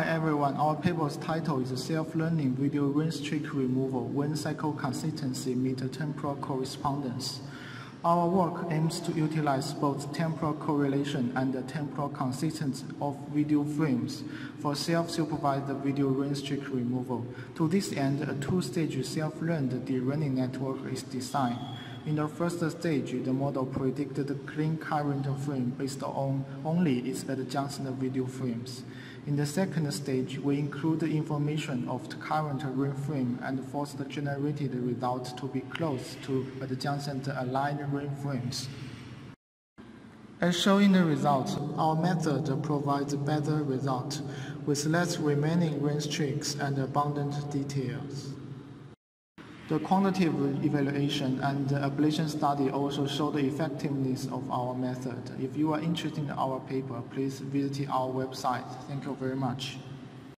Hi everyone, our paper's title is Self-Learning Video Rain Streak Removal when Cycle Consistency meets Temporal Correspondence. Our work aims to utilize both temporal correlation and the temporal consistency of video frames for self-supervised video rain streak removal. To this end, a two-stage self-learned deraining network is designed. In the first stage, the model predicted clean current frame based on only its adjacent video frames. In the second stage, we include the information of the current frame and force the generated result to be close to adjacent aligned frames. As shown in the result, our method provides better result with less remaining rain streaks and abundant details. The quantitative evaluation and ablation study also show the effectiveness of our method. If you are interested in our paper, please visit our website. Thank you very much.